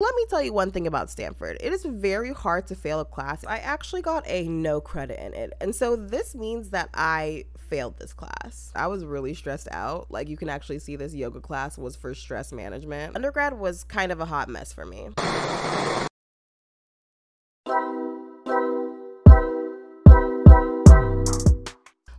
Let me tell you one thing about Stanford. It is very hard to fail a class. I actually got a no credit in it. And so this means that I failed this class. I was really stressed out. Like you can actually see this yoga class was for stress management. Undergrad was kind of a hot mess for me.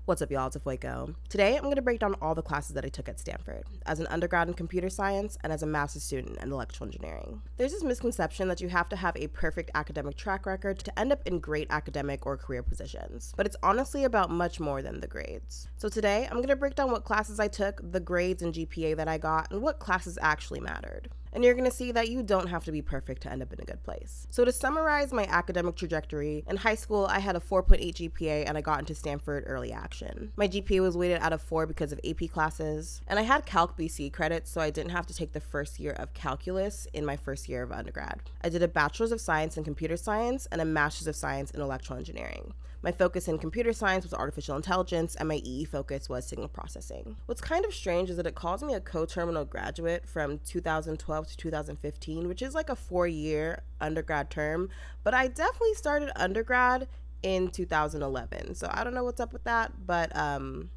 What's up, y'all? It's Ifueko. Today, I'm going to break down all the classes that I took at Stanford as an undergrad in computer science and as a master's student in electrical engineering. There's this misconception that you have to have a perfect academic track record to end up in great academic or career positions, but it's honestly about much more than the grades. So today, I'm going to break down what classes I took, the grades and GPA that I got, and what classes actually mattered and you're gonna see that you don't have to be perfect to end up in a good place. So, to summarize my academic trajectory, in high school I had a 4.8 GPA and I got into Stanford early action. My GPA was weighted out of 4 because of AP classes, and I had Calc BC credits, so I didn't have to take the first year of calculus in my first year of undergrad. I did a Bachelor's of Science in Computer Science and a Master's of Science in Electrical Engineering. My focus in computer science was artificial intelligence, and my EE focus was signal processing. What's kind of strange is that it calls me a co-terminal graduate from 2012 to 2015, which is like a four-year undergrad term, but I definitely started undergrad in 2011. So I don't know what's up with that, but um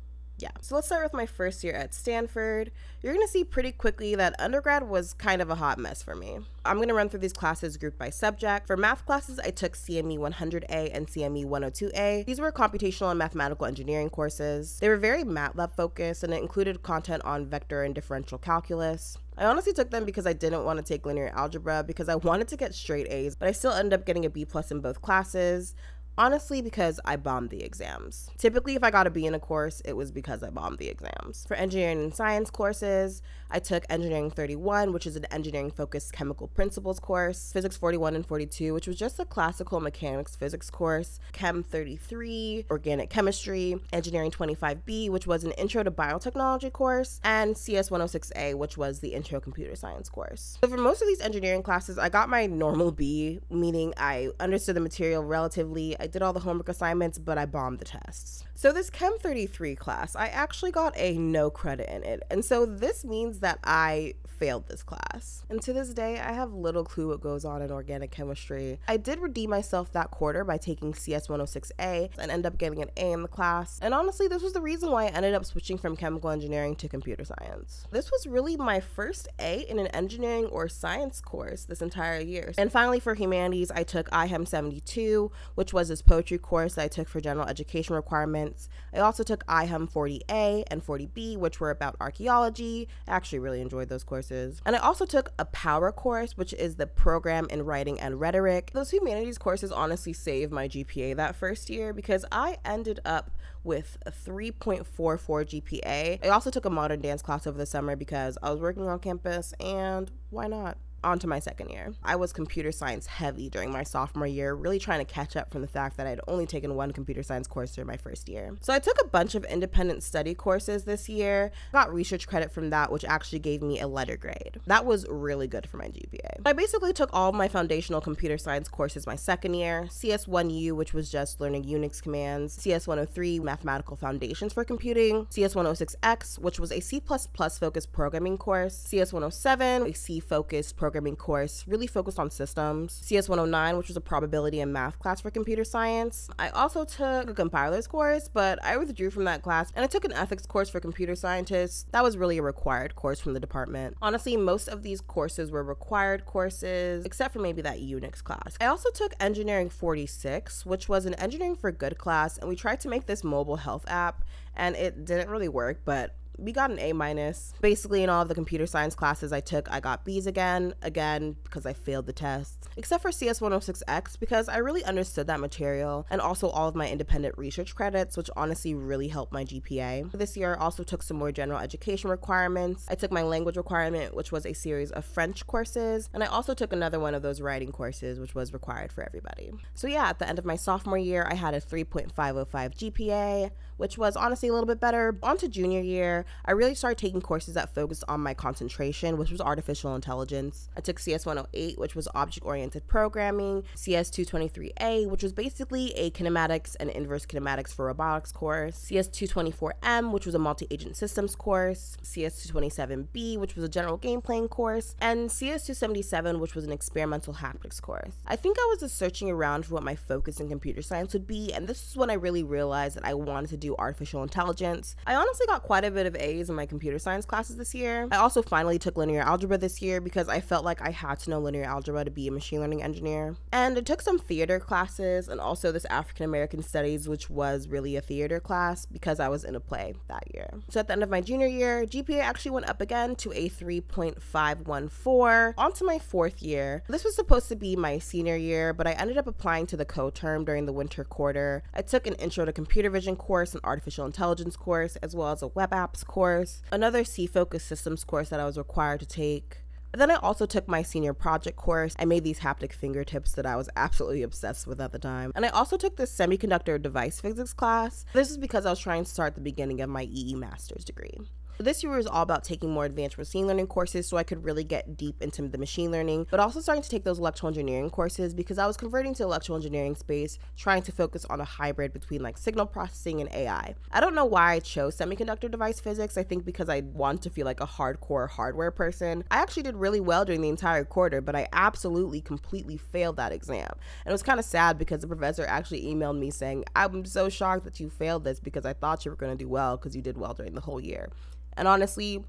yeah. So let's start with my first year at Stanford. You're going to see pretty quickly that undergrad was kind of a hot mess for me. I'm going to run through these classes grouped by subject. For math classes, I took CME 100A and CME 102A. These were computational and mathematical engineering courses. They were very MATLAB focused and it included content on vector and differential calculus. I honestly took them because I didn't want to take linear algebra because I wanted to get straight A's, but I still ended up getting a B plus in both classes. Honestly, because I bombed the exams. Typically, if I got a B in a course, it was because I bombed the exams. For engineering and science courses, I took Engineering 31, which is an engineering focused chemical principles course, Physics 41 and 42, which was just a classical mechanics physics course, Chem 33, organic chemistry, Engineering 25B, which was an intro to biotechnology course, and CS 106A, which was the intro computer science course. So for most of these engineering classes, I got my normal B, meaning I understood the material relatively I did all the homework assignments, but I bombed the tests. So this Chem 33 class, I actually got a no credit in it. And so this means that I failed this class. And to this day, I have little clue what goes on in organic chemistry. I did redeem myself that quarter by taking CS 106A and end up getting an A in the class. And honestly, this was the reason why I ended up switching from chemical engineering to computer science. This was really my first A in an engineering or science course this entire year. And finally, for humanities, I took IHUM 72, which was this poetry course that I took for general education requirements. I also took IHUM 40A and 40B, which were about archaeology. I actually really enjoyed those courses. And I also took a PWR course, which is the program in writing and rhetoric. Those humanities courses honestly saved my GPA that first year because I ended up with a 3.44 GPA. I also took a modern dance class over the summer because I was working on campus and why not? Onto my second year. I was computer science heavy during my sophomore year, really trying to catch up from the fact that I'd only taken one computer science course during my first year. So I took a bunch of independent study courses this year, got research credit from that, which actually gave me a letter grade. That was really good for my GPA. I basically took all my foundational computer science courses my second year, CS1U, which was just learning Unix commands, CS103, mathematical foundations for computing, CS106X, which was a C++ focused programming course, CS107, a C focused programming programming course, really focused on systems. CS 109, which was a probability and math class for computer science. I also took a compilers course, but I withdrew from that class and I took an ethics course for computer scientists. That was really a required course from the department. Honestly, most of these courses were required courses, except for maybe that Unix class. I also took Engineering 46, which was an Engineering for Good class, and we tried to make this mobile health app, and it didn't really work, but we got an A minus. Basically, in all of the computer science classes I took, I got B's again, again, because I failed the tests, except for CS106X, because I really understood that material, and also all of my independent research credits, which honestly really helped my GPA. This year, I also took some more general education requirements. I took my language requirement, which was a series of French courses, and I also took another one of those writing courses, which was required for everybody. So, yeah, at the end of my sophomore year, I had a 3.505 GPA, which was honestly a little bit better. On to junior year, I really started taking courses that focused on my concentration, which was artificial intelligence. I took CS 108, which was object oriented programming, CS 223A, which was basically a kinematics and inverse kinematics for robotics course, CS 224M, which was a multi agent systems course, CS 227B, which was a general game playing course, and CS 277, which was an experimental haptics course. I think I was just searching around for what my focus in computer science would be, and this is when I really realized that I wanted to do artificial intelligence. I honestly got quite a bit of A's in my computer science classes this year. I also finally took linear algebra this year because I felt like I had to know linear algebra to be a machine learning engineer. And I took some theater classes and also this African American studies, which was really a theater class because I was in a play that year. So at the end of my junior year, GPA actually went up again to a 3.514. On to my fourth year. This was supposed to be my senior year, but I ended up applying to the co-term during the winter quarter. I took an intro to computer vision course, an artificial intelligence course, as well as a web apps course, another C focused systems course that I was required to take. Then I also took my senior project course. I made these haptic fingertips that I was absolutely obsessed with at the time. And I also took this semiconductor device physics class. This is because I was trying to start the beginning of my EE master's degree. This year was all about taking more advanced machine learning courses so I could really get deep into the machine learning, but also starting to take those electrical engineering courses because I was converting to electrical engineering space, trying to focus on a hybrid between like signal processing and AI. I don't know why I chose semiconductor device physics. I think because I want to feel like a hardcore hardware person. I actually did really well during the entire quarter, but I absolutely completely failed that exam. And it was kind of sad because the professor actually emailed me saying, I'm so shocked that you failed this because I thought you were going to do well because you did well during the whole year. And honestly,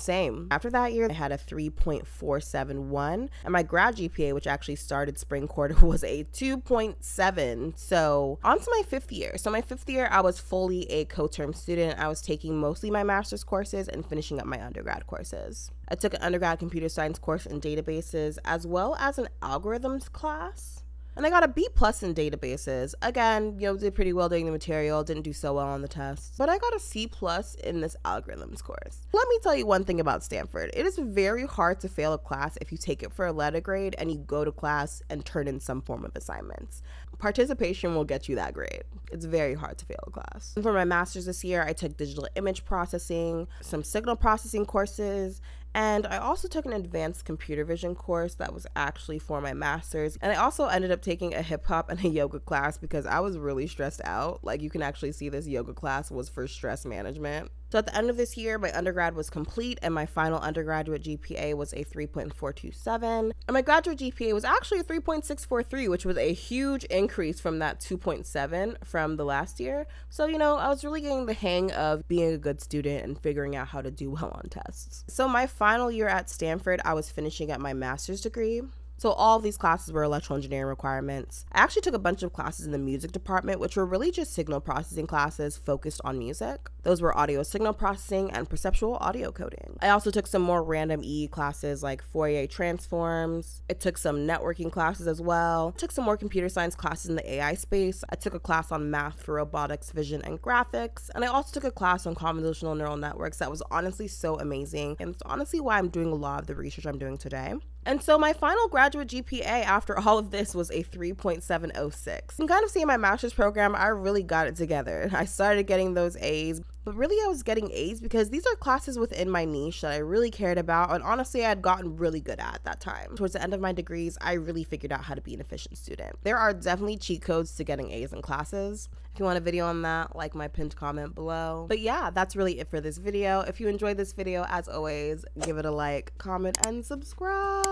same. After that year, I had a 3.471, and my grad GPA, which actually started spring quarter, was a 2.7. So, on to my fifth year. So, my fifth year, I was fully a co term student. I was taking mostly my master's courses and finishing up my undergrad courses. I took an undergrad computer science course in databases as well as an algorithms class and I got a B plus in databases. Again, you know, did pretty well doing the material, didn't do so well on the test, but I got a C plus in this algorithms course. Let me tell you one thing about Stanford. It is very hard to fail a class if you take it for a letter grade and you go to class and turn in some form of assignments. Participation will get you that grade. It's very hard to fail a class. And for my master's this year, I took digital image processing, some signal processing courses, and I also took an advanced computer vision course that was actually for my master's. And I also ended up taking a hip hop and a yoga class because I was really stressed out. Like you can actually see this yoga class was for stress management. So at the end of this year, my undergrad was complete and my final undergraduate GPA was a 3.427. And my graduate GPA was actually a 3.643, which was a huge increase from that 2.7 from the last year. So, you know, I was really getting the hang of being a good student and figuring out how to do well on tests. So my final year at Stanford, I was finishing up my master's degree. So all these classes were electrical engineering requirements. I actually took a bunch of classes in the music department, which were really just signal processing classes focused on music. Those were audio signal processing and perceptual audio coding. I also took some more random E classes like Fourier transforms. I took some networking classes as well. I took some more computer science classes in the AI space. I took a class on math for robotics, vision, and graphics. And I also took a class on convolutional neural networks that was honestly so amazing. And it's honestly why I'm doing a lot of the research I'm doing today. And so my final graduate GPA after all of this was a 3.706. You can kind of see in my master's program, I really got it together. I started getting those A's, but really I was getting A's because these are classes within my niche that I really cared about and honestly I had gotten really good at that time. Towards the end of my degrees, I really figured out how to be an efficient student. There are definitely cheat codes to getting A's in classes. If you want a video on that, like my pinned comment below. But yeah, that's really it for this video. If you enjoyed this video, as always, give it a like, comment, and subscribe.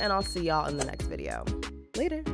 And I'll see y'all in the next video. Later.